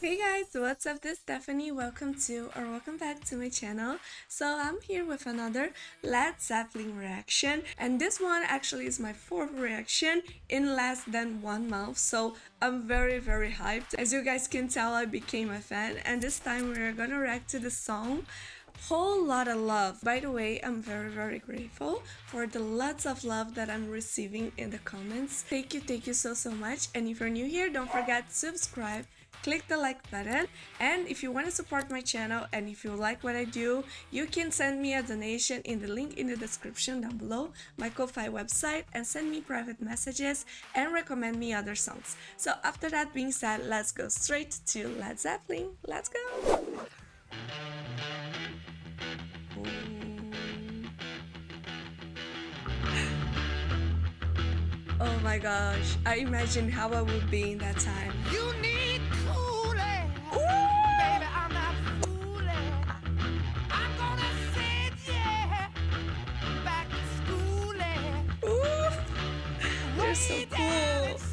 Hey guys, what's up? This is Stephanie. Welcome to or welcome back to my channel. So I'm here with another Led Zeppelin reaction and this one actually is my fourth reaction in less than one month. So I'm very very hyped. As you guys can tell, I became a fan and this time we're gonna react to the song Whole Lotta Love. By the way, I'm very very grateful for the lots of love that I'm receiving in the comments. Thank you, thank you so so much. And if you're new here, don't forget to subscribe click the like button. And if you want to support my channel and if you like what I do you can send me a donation in the link in the description down below my Ko-Fi website and send me private messages and recommend me other songs. So after that being said let's go straight to Led Zeppelin. Let's go! Oh my gosh, I imagine how I would be in that time. They're so cool.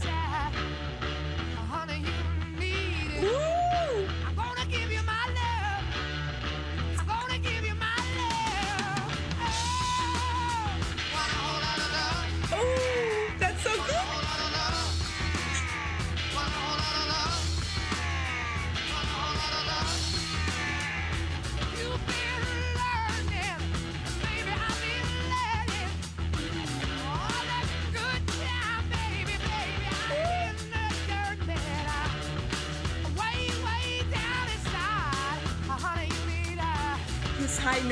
Whole lot of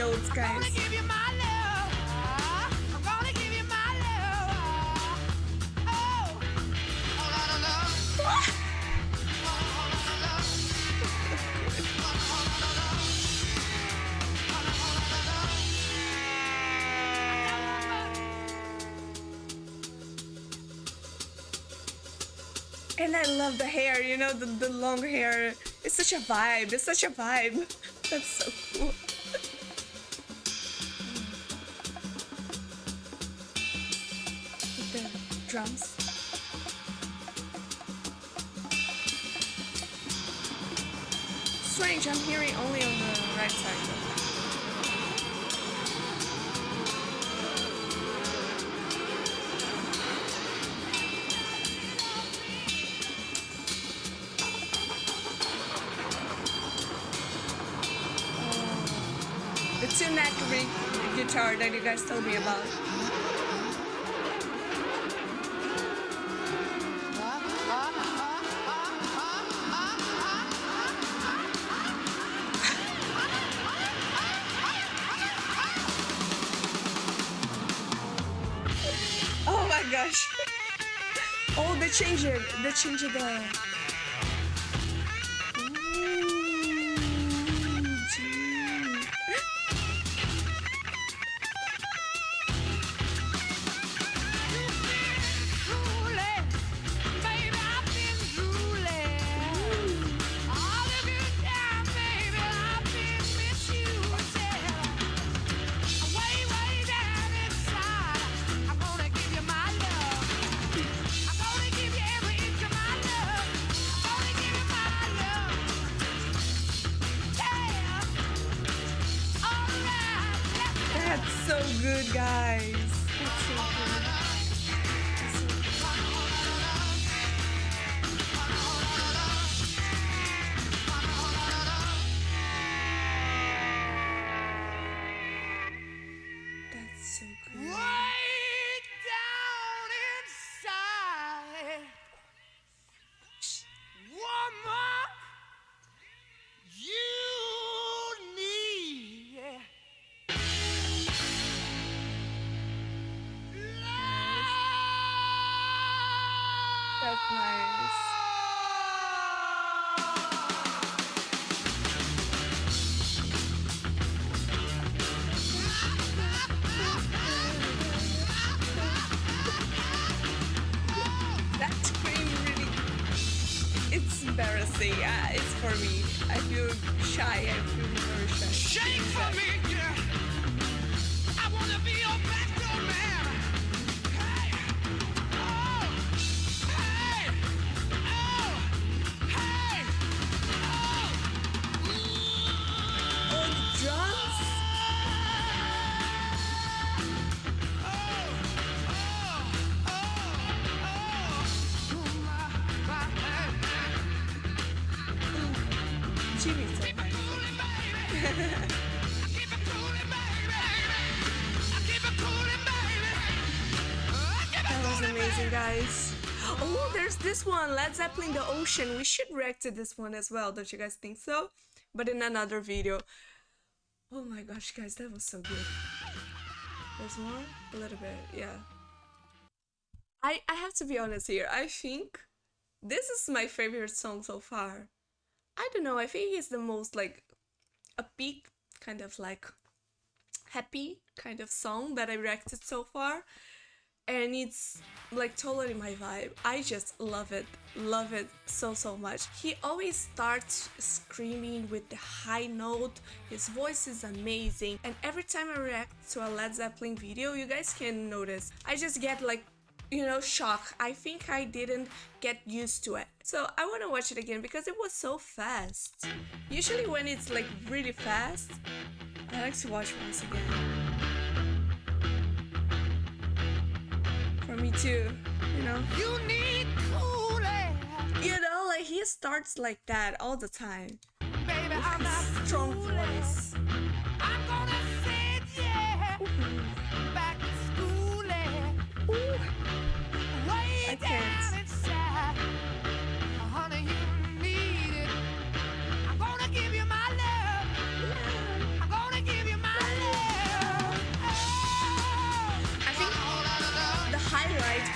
love. I'm gonna give you my love. Oh. Oh god, oh god. And I love the hair, you know, the, the long hair. It's such a vibe. It's such a vibe. That's so cool. Strange, I'm hearing only on the right side. though. The two neck guitar that you guys told me about. Oh, they changed it. The. Good, guys. Scream really. It's embarrassing. Uh, it's for me. I feel shy. I feel very shy. Shake for me, That was amazing, guys. Oh, there's this one, Led Zeppelin The Ocean. We should react to this one as well, don't you guys think so? But in another video. Oh my gosh, guys, that was so good. There's more? A little bit, yeah. I, I have to be honest here. I think this is my favorite song so far. I don't know, I think it's the most like a big kind of like happy kind of song that I reacted so far and it's like totally my vibe. I just love it, love it so so much. He always starts screaming with the high note. His voice is amazing, and every time I react to a Led Zeppelin video, you guys can notice I just get like you know shock. I think I didn't get used to it. So I want to watch it again because it was so fast. Usually when it's like really fast, I like to watch once again. For me too, you know. You need cooling, You know, like he starts like that all the time. baby. I'm not Strong voice.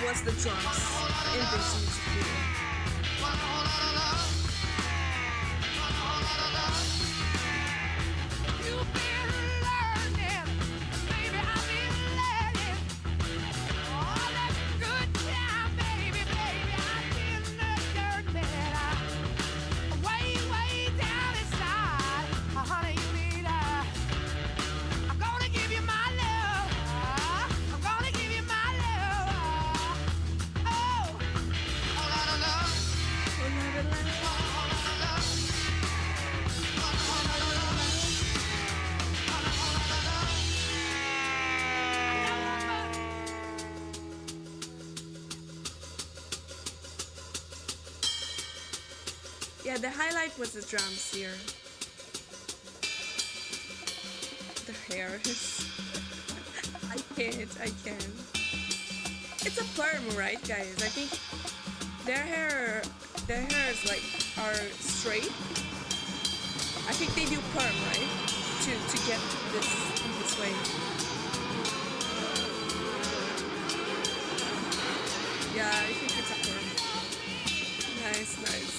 Was the drums in this Yeah, the highlight was the drums here. The hair is. I can't, I can't. It's a perm, right, guys? I think their hair, their hair is like are straight. I think they do perm, right? To to get this in this way. Yeah, I think it's a perm. Nice, nice.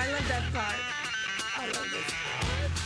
I love that part. I love this part.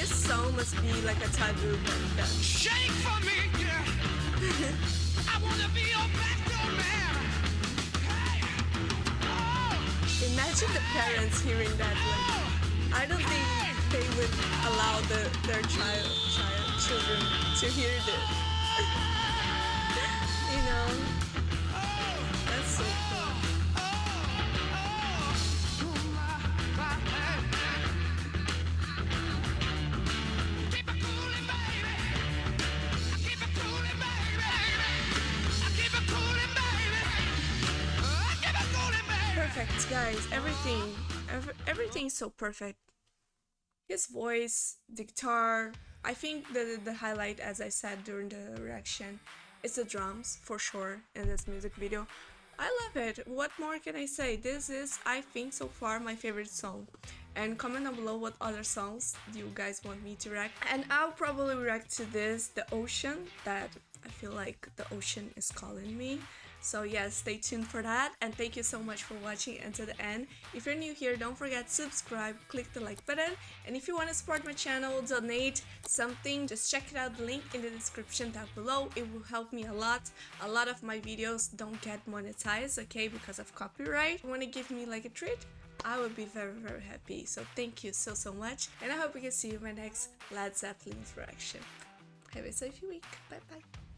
Must be like a taboo. Shake for me, yeah. I wanna be your man. Hey, oh, Imagine the parents hearing that. Like, oh. I don't think they would allow the, their child, child, children to hear this. you know, guys. Everything, ev- everything is so perfect. His voice, the guitar. I think the the highlight, as I said during the reaction, is the drums for sure in this music video. I love it. What more can I say? This is, I think, so far my favorite song. And comment down below what other songs do you guys want me to react. And I'll probably react to this, The Ocean, that I feel like the ocean is calling me. So yeah, stay tuned for that and thank you so much for watching until the end. If you're new here, don't forget to subscribe, click the like button, and if you want to support my channel, donate something, just check it out the link in the description down below. It will help me a lot. A lot of my videos don't get monetized, okay, because of copyright. If you want to give me like a treat? I would be very very happy. So thank you so so much and I hope we can see you in my next Led Zeppelin's reaction. Have a safe week. Bye bye.